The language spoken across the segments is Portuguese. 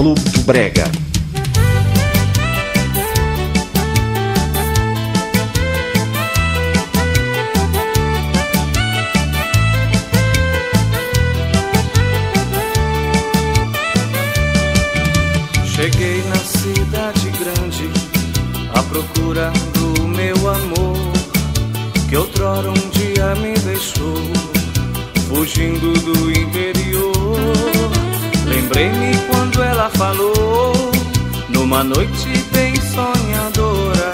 Clube do Brega. Cheguei na cidade grande à procura do meu amor que outrora um dia me deixou fugindo do interior Lembrei-me quando ela falou, numa noite bem sonhadora,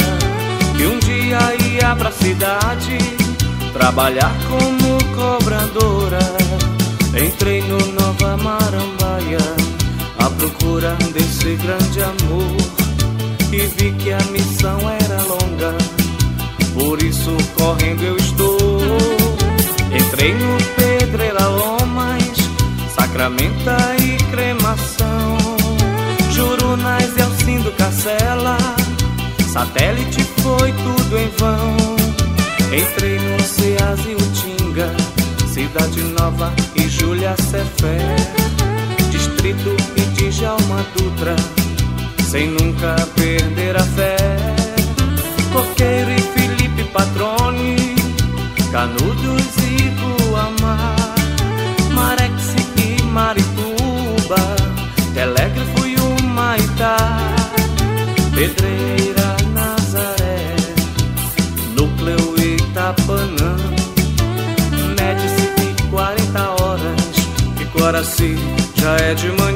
que um dia ia pra cidade trabalhar como cobradora. Entrei no Nova Marambaia à procura desse grande amor e vi que a missão era longa, por isso correndo eu estou. Entrei no Pedreira Longa Menta e cremação. Jurunas, Elcindo, é Carcela, satélite foi tudo em vão. Entrei no Ceas e Utinga, Cidade Nova e Júlia Cefé. Distrito e Djalma Dutra, sem nunca perder a fé. Coqueiro e Felipe Patrone, Canudos e Boa Hikaye money.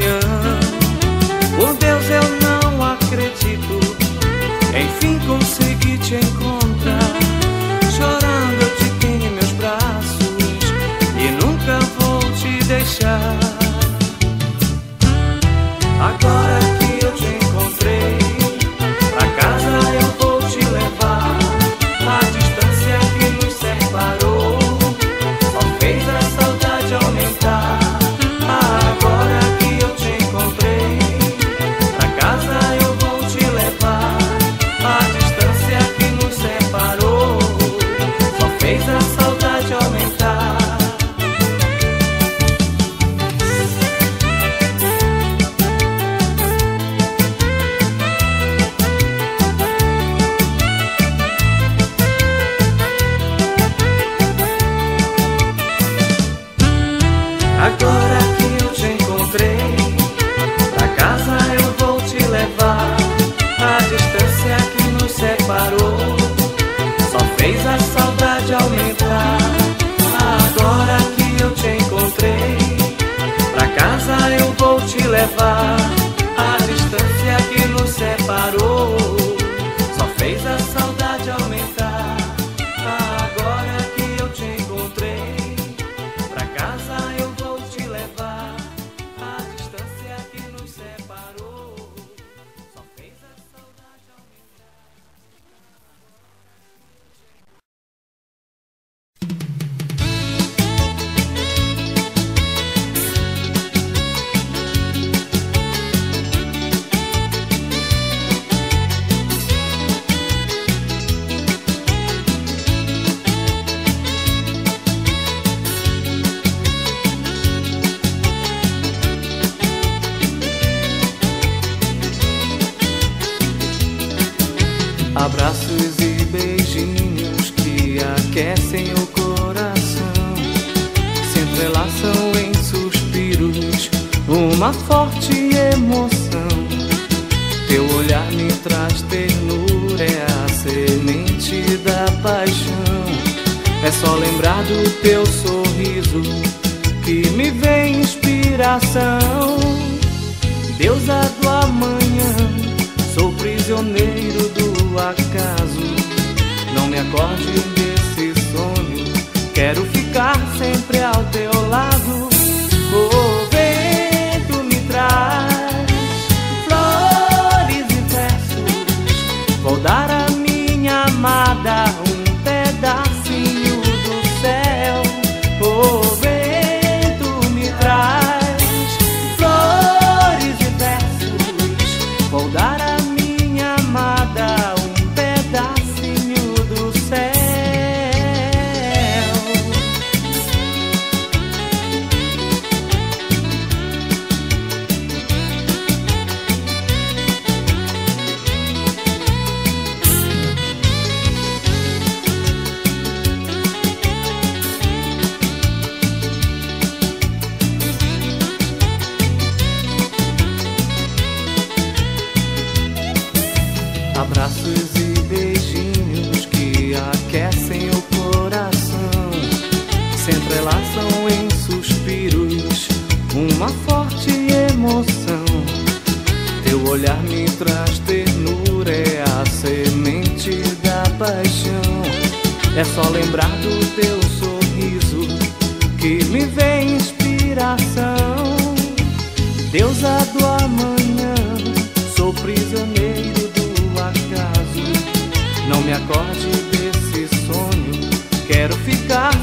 Me acorde desse sonho, quero ficar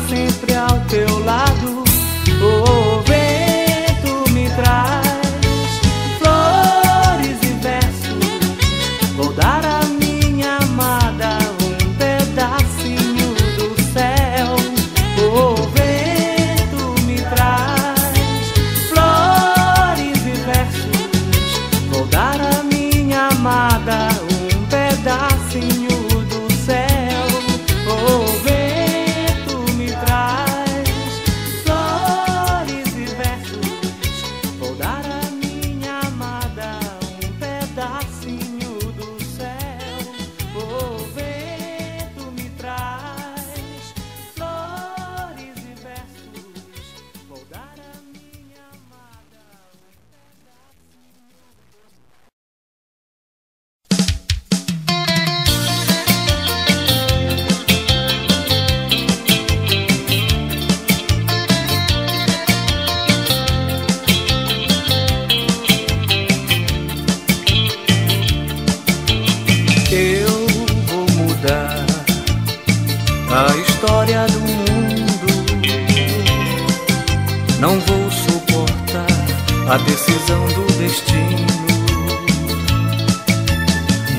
destino.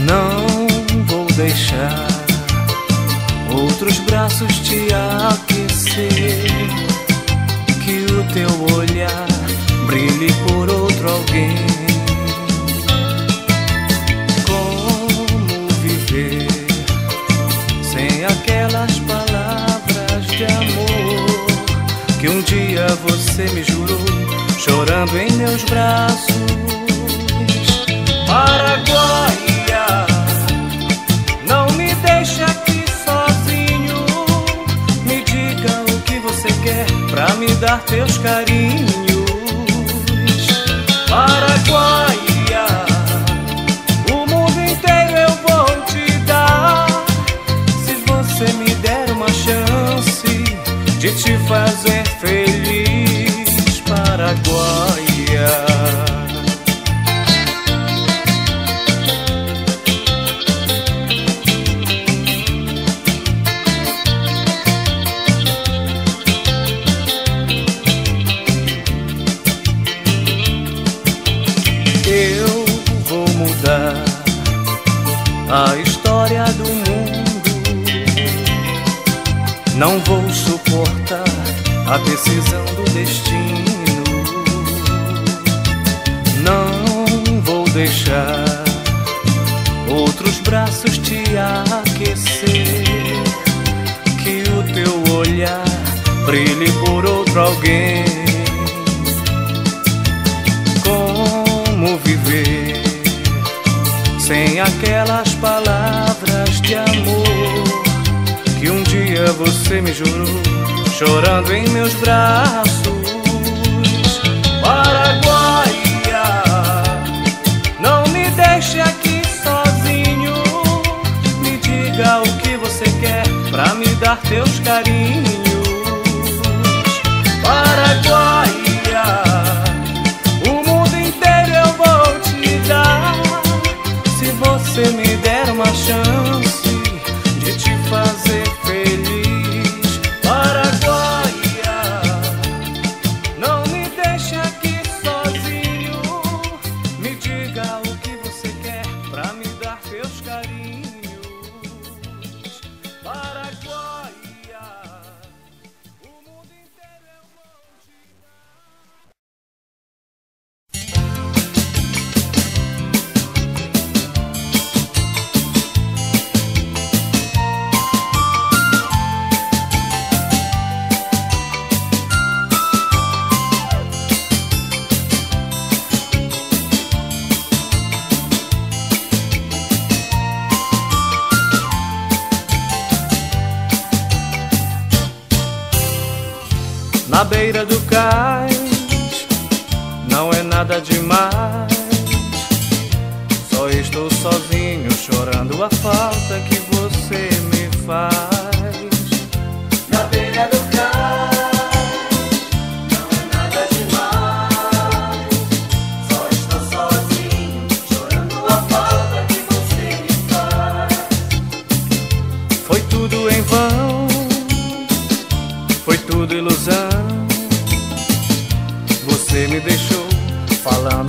Não vou deixar outros braços te aquecer. Que o teu olhar brilhe por outro alguém. Como viver sem aquelas palavras de amor que um dia você me jurou, chorando em meus braços? Paraguaia, não me deixe aqui sozinho. Me diga o que você quer pra me dar teus carinhos. Paraguaia. Não vou suportar a decisão do destino. Não vou deixar outros braços te aquecer. Que o teu olhar brilhe por outro alguém. Como viver sem aquelas palavras de amor que um dia você me jurou, chorando em meus braços? Paraguaia, não me deixe aqui sozinho. Me diga o que você quer pra me dar teus carinhos. Paraguaia, à beira do cais. Não é nada demais. Só estou sozinho chorando a falta que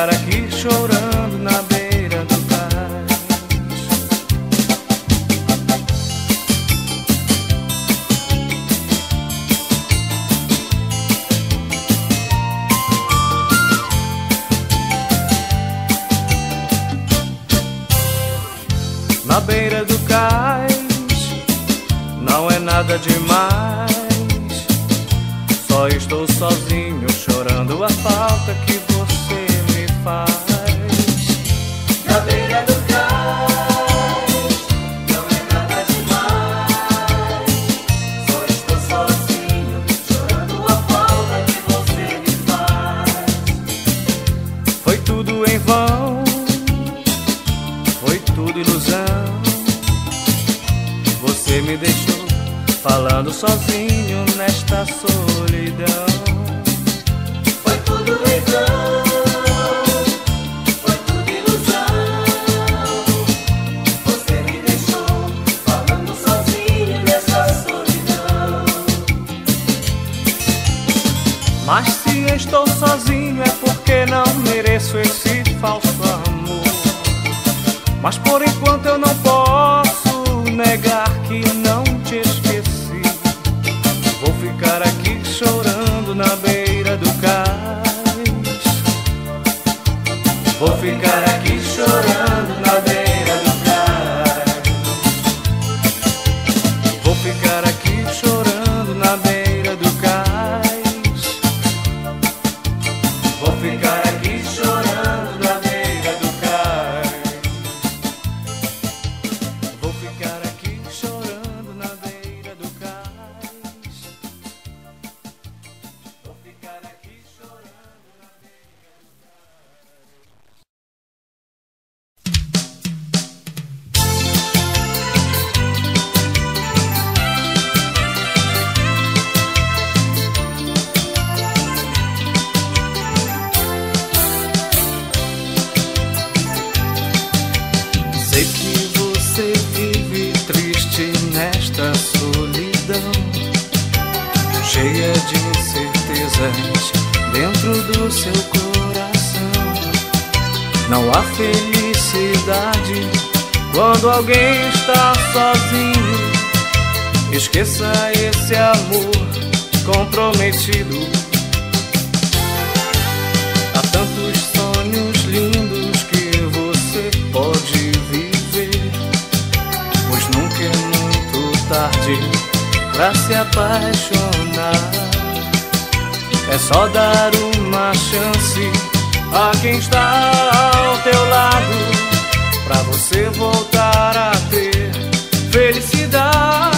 estar aqui chorando na beira do cais. Na beira do cais não é nada demais. ficará. só dar uma chance a quem está ao teu lado, pra você voltar a ter felicidade.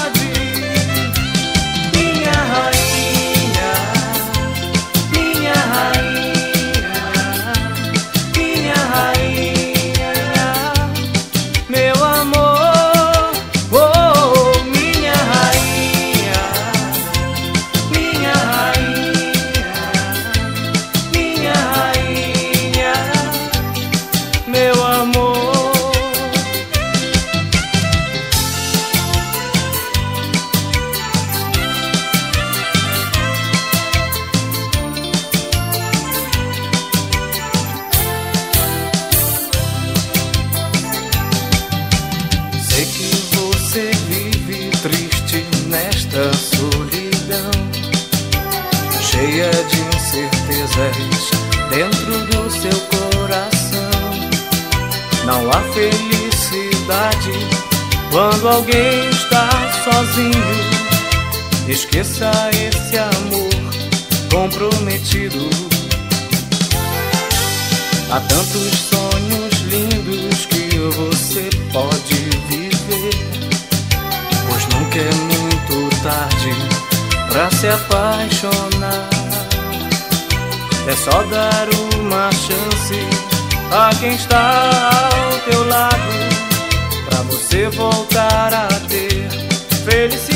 Há felicidade quando alguém está sozinho. Esqueça esse amor comprometido. Há tantos sonhos lindos que você pode viver. Pois nunca é muito tarde pra se apaixonar. É só dar uma chance a quem está ao teu lado. Pra você voltar a ter felicidade.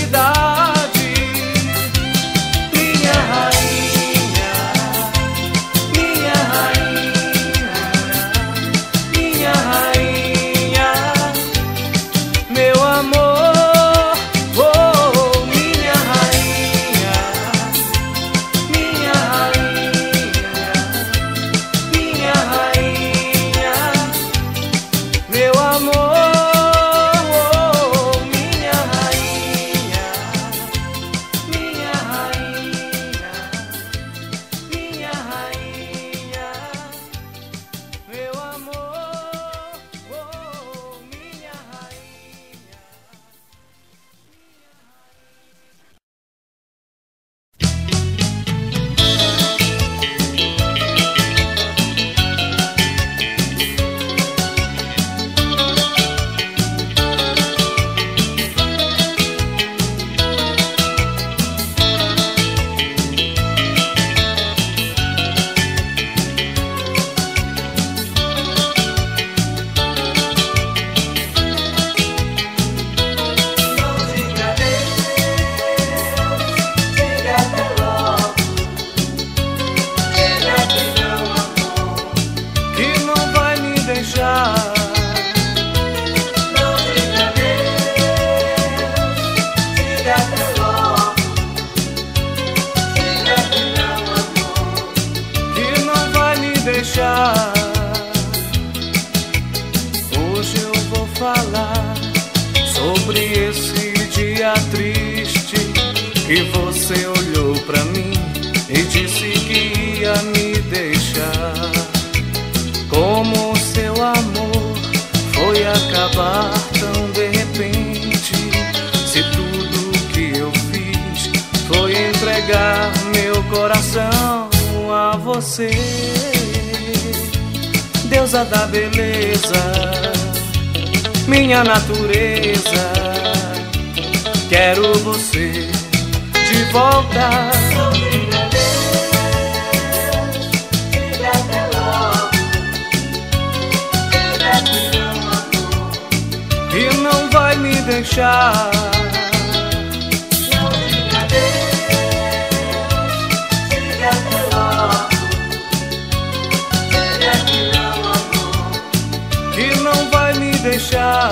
Que não vai me deixar.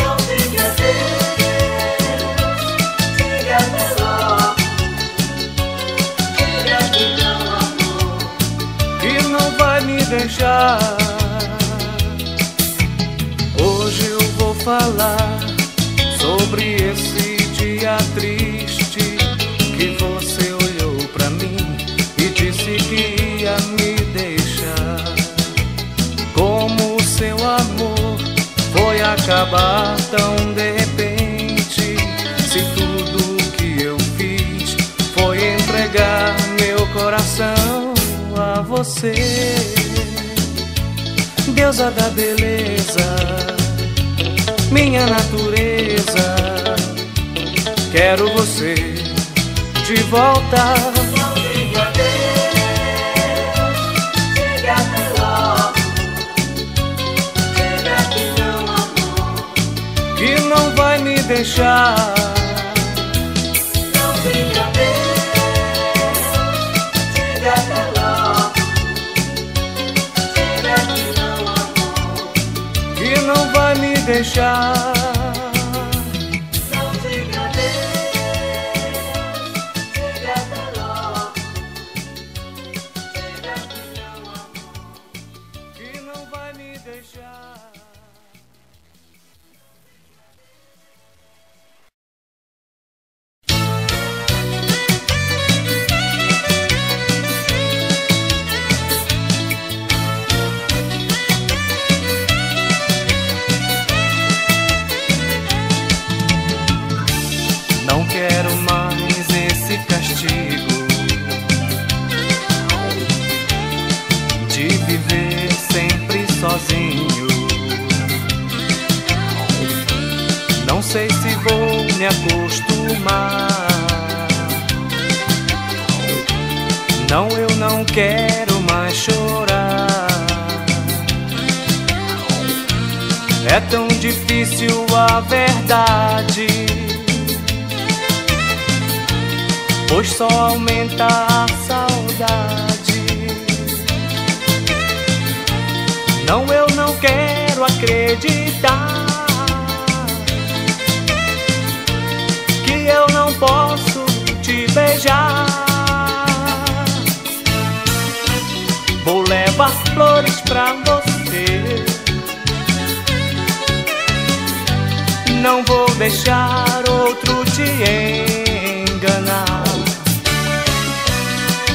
Não diga adeus, diga até logo. Diga que não amor. que não vai me deixar. Hoje eu vou falar sobre esse dia triste que você olhou pra mim e disse que ia me acabar tão de repente, se tudo que eu fiz foi entregar meu coração a você, deusa da beleza, minha natureza. Quero você de volta. Deixar. Não diga adeus, diga até logo. Diga que não amor. que não vai me deixar.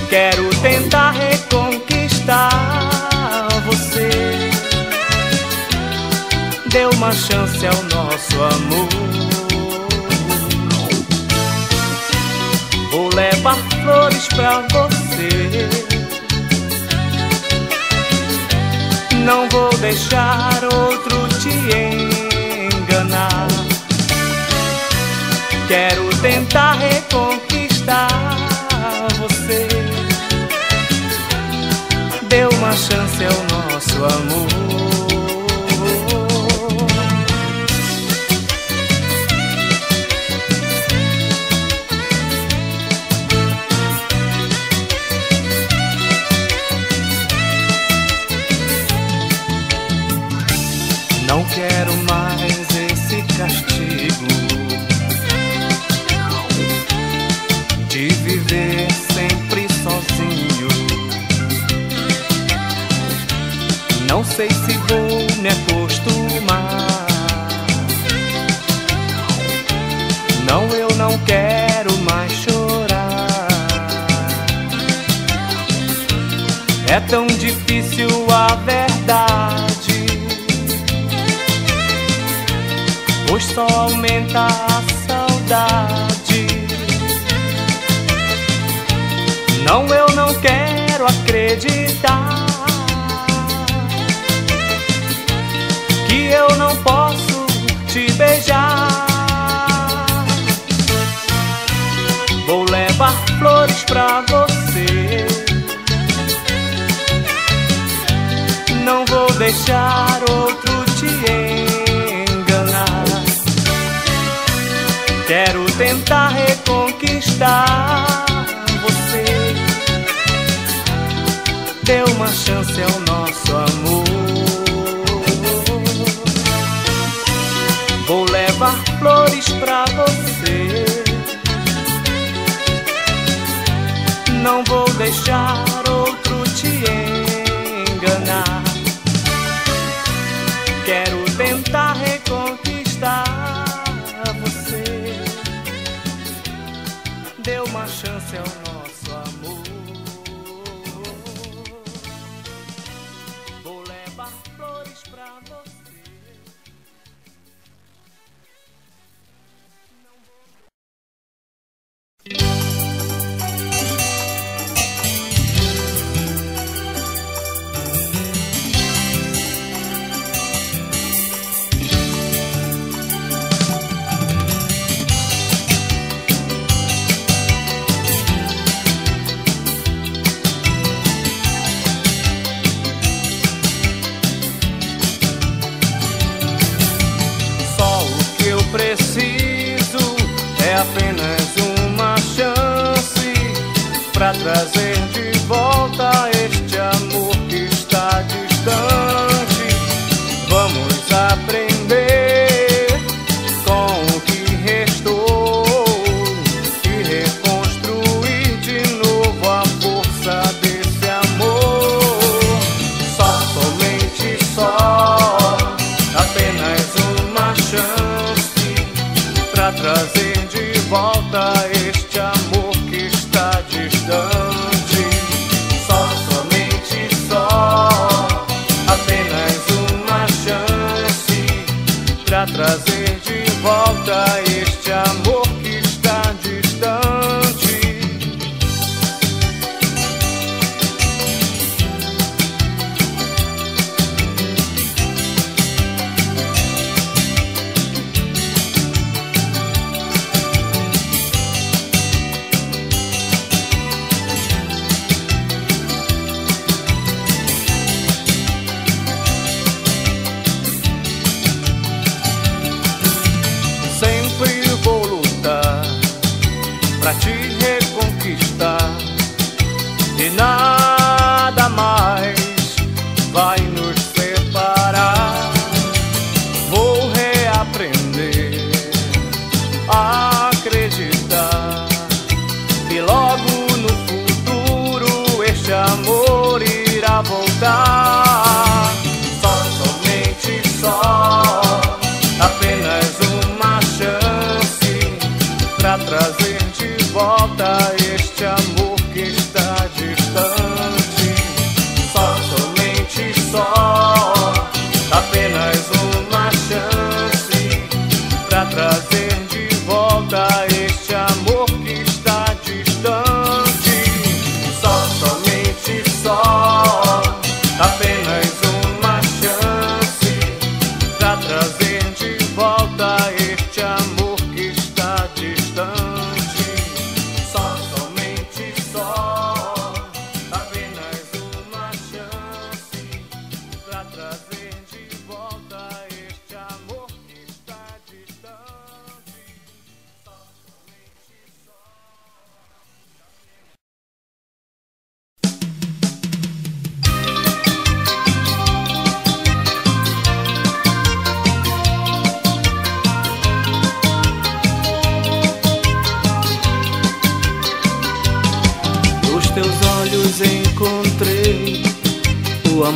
Quero tentar reconquistar você. Dê uma chance ao nosso amor. Vou levar flores pra você. Não vou deixar outro te enganar. Quero tentar reconquistar Chance ao nosso amor. A verdade. Pois só aumenta a saudade. Não, eu não quero acreditar que eu não posso te beijar. Vou levar flores pra você. Deixar outro te enganar. Quero tentar reconquistar você. Dê uma chance ao nosso amor. Vou levar flores pra você. Não vou deixar outro te enganar.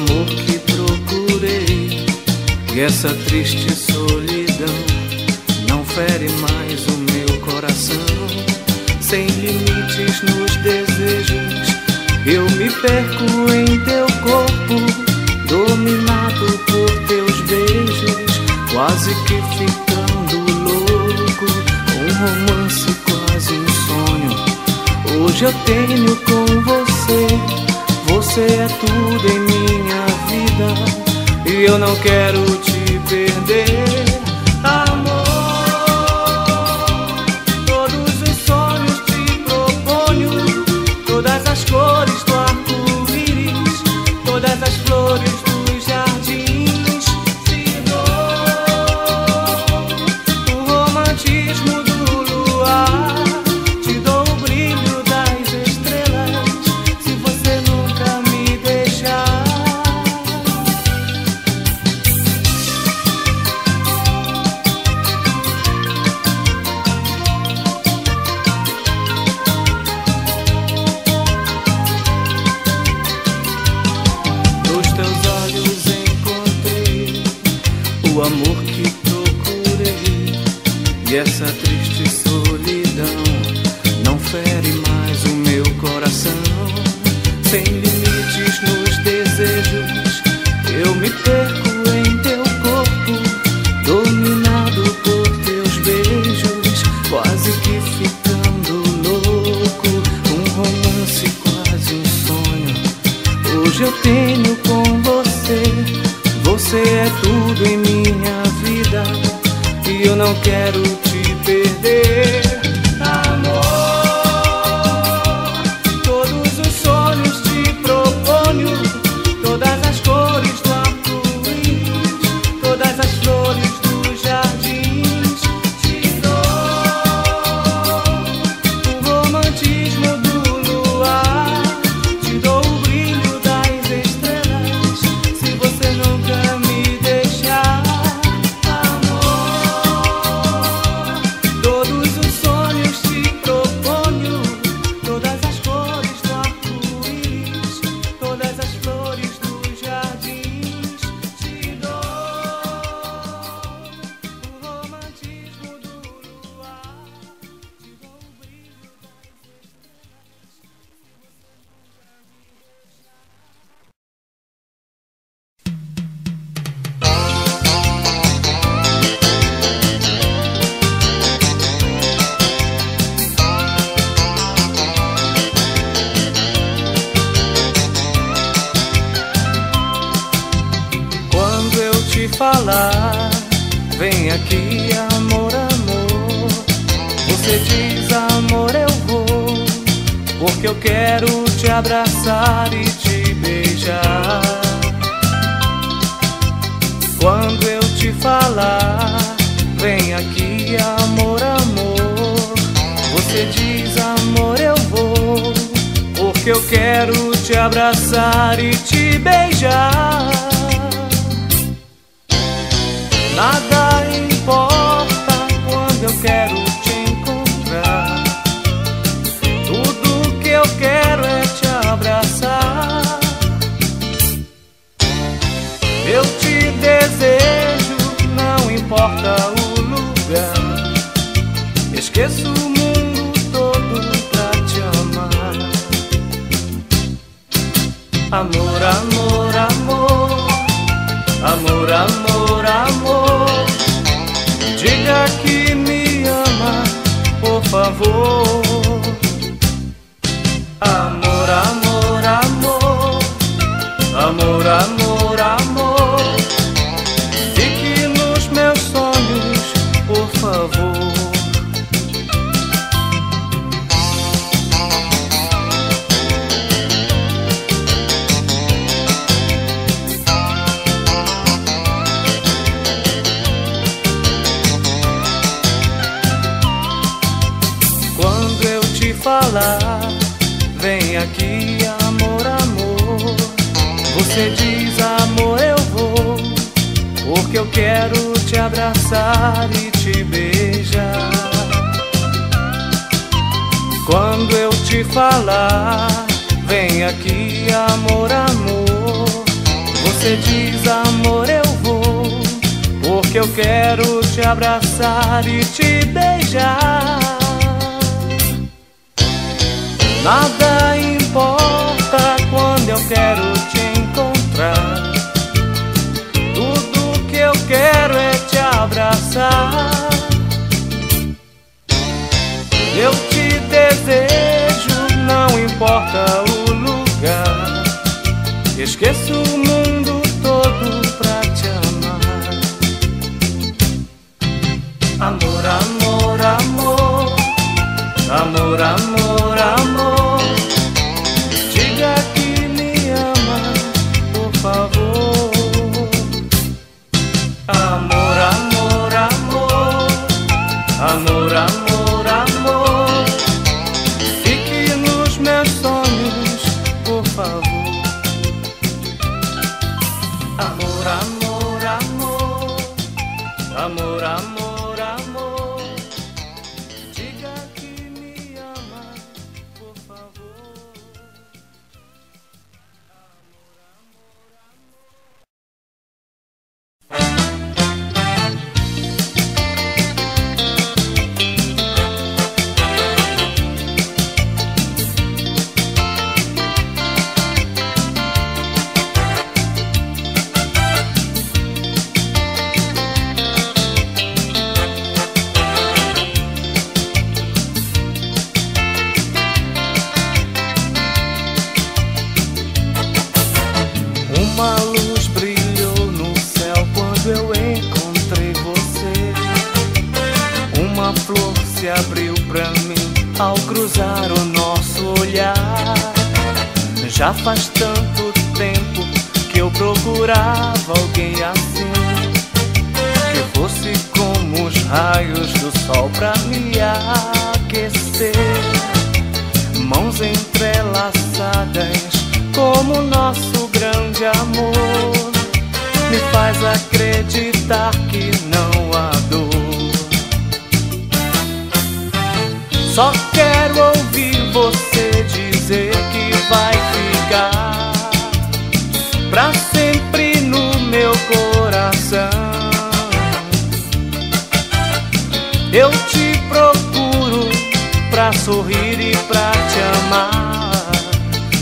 amor que procurei. E essa triste solidão não fere mais o meu coração. Sem limites nos desejos, eu me perco em teu corpo, dominado por teus beijos, quase que ficando louco. Um romance, quase um sonho. Hoje eu tenho com você você é tudo em minha vida e eu não quero te perder. Amor, todos os sonhos te proponho, todas as cores do arco-íris, todas as flores. essa tristeza. favor. amor, amor, amor, amor, amor. Só pra me aquecer. Mãos entrelaçadas, como nosso grande amor, me faz acreditar que não há dor. Só quero. Eu te procuro pra sorrir e pra te amar.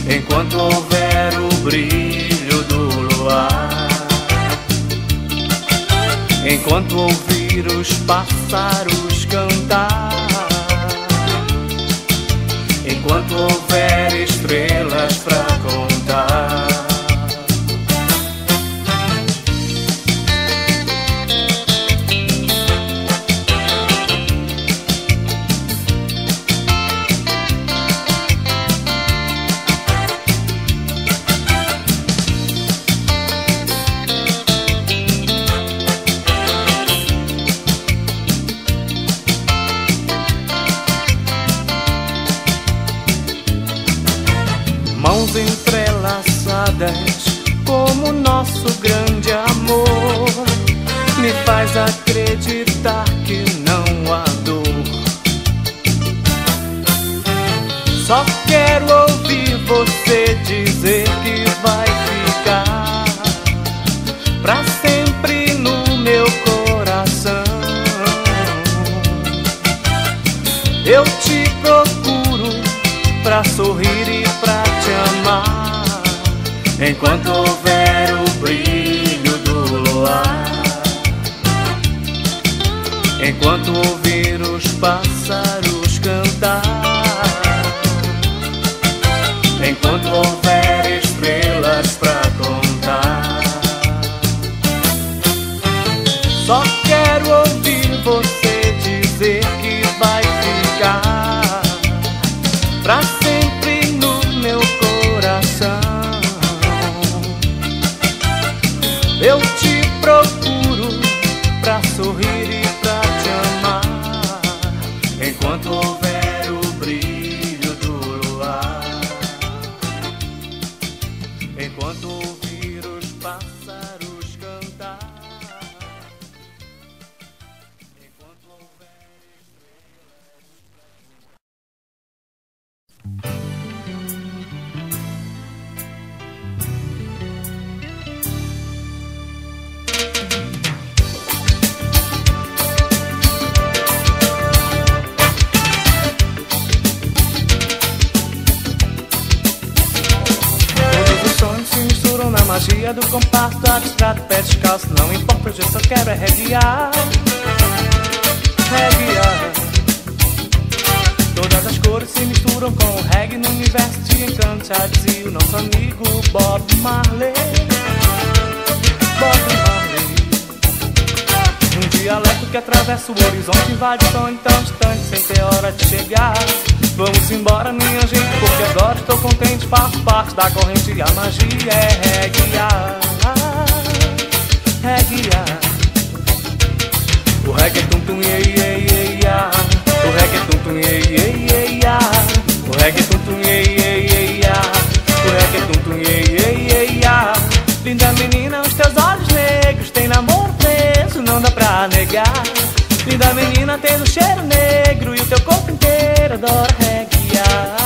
Enquanto houver o brilho do luar, enquanto ouvir os pássaros cantar, enquanto houver estrelas pra contar. me faz acreditar que não há dor. Só quero ouvir você dizer que vai ficar pra sempre no meu coração. Eu te procuro pra sorrir e pra te amar enquanto culpa do compasso, abstrato, pé descalço. Não importa, hoje eu só quero é. Reguiar. Todas as cores se misturam com o reggae no universo de encanto. Dizia o nosso amigo Bob Marley. Bob Marley. Dialeto que atravessa o horizonte, invade o som tão distante, sem ter hora de chegar. Vamos embora, minha gente, porque agora estou contente, faço parte da corrente e a magia é reguiar. Reguiar. O reggae é tum tum iê iê iê iá. O reggae é tum tum iê iê iê iá. O reggae é tum tum iê iê iê iá. O reggae é tum tum iê iê iê iá. Linda menina, os teus olhos negros têm namoro preso, não dá pra negar. Linda menina, tens o cheiro negro e o teu corpo inteiro adora reguiar.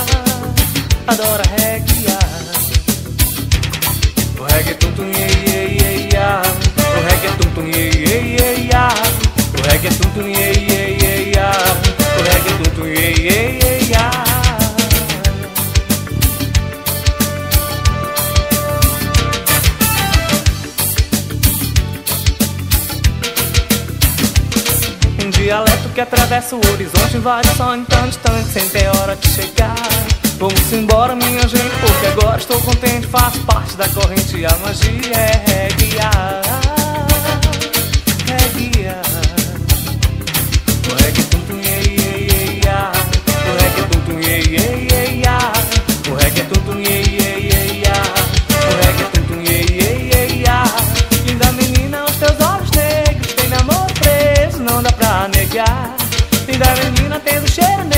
Que atravessa o horizonte Invade só em tão distante Sem ter hora de chegar. Vamos embora minha gente Porque agora estou contente Faço parte da corrente a magia é reguiar. Reguiar. O certeza o cheiro né?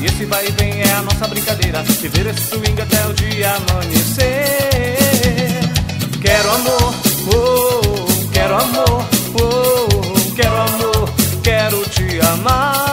E esse vai e vem é a nossa brincadeira. Viver esse swing até o dia amanhecer. Quero amor, oh, quero amor, oh, quero amor, quero te amar.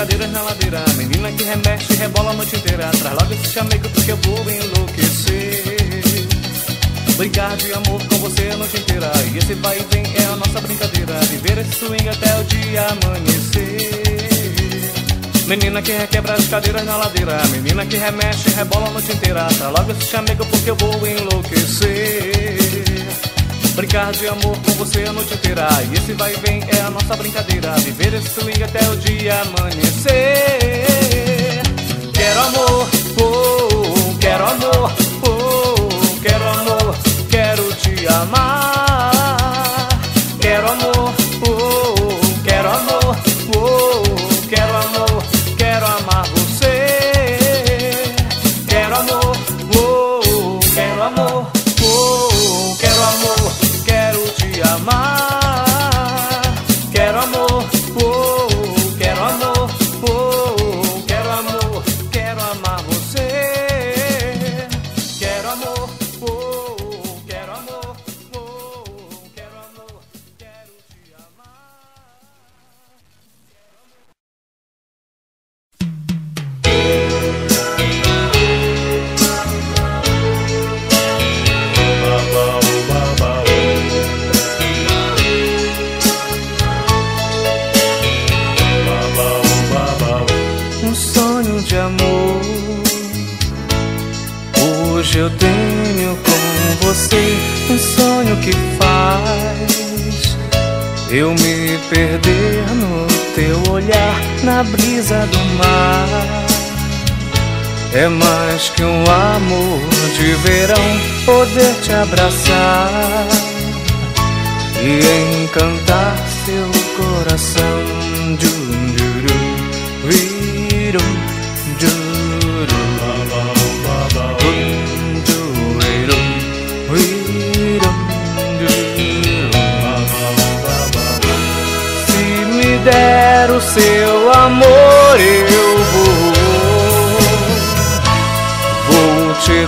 Requebra as cadeiras na ladeira. Menina que remexe rebola a noite inteira. Traz logo esse chamego porque eu vou enlouquecer. Brincar de amor com você a noite inteira. E esse vai e vem é a nossa brincadeira. Viver esse swing até o dia amanhecer. Menina que requebra as cadeiras na ladeira. Menina que remexe rebola a noite inteira. Traz logo esse chamego porque eu vou enlouquecer Brincar de amor com você a noite inteira. E esse vai e vem é a nossa brincadeira. Viver esse swing até o dia amanhecer. Quero amor, oh, quero amor, oh, quero amor Quero te amar você um sonho que faz eu me perder no teu olhar, na brisa do mar. É mais que um amor de verão poder te abraçar e encantar seu coração. Dum, duru,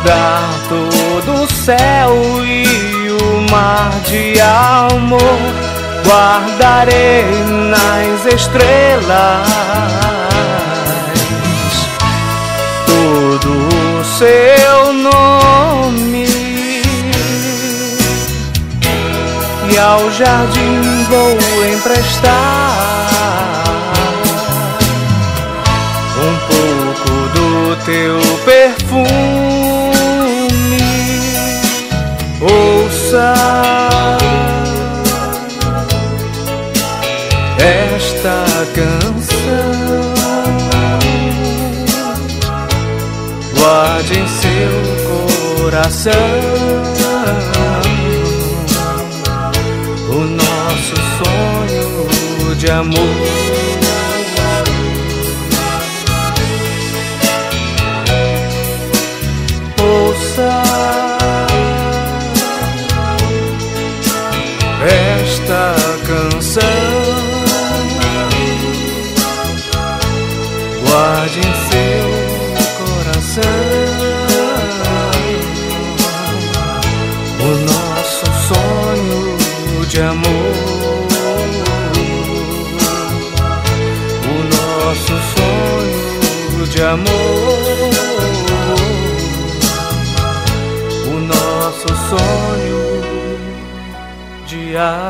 Dar todo o céu e o mar de amor. Guardarei nas estrelas todo o seu nome. E ao jardim vou emprestar Ouça esta canção. Guarde em seu coração O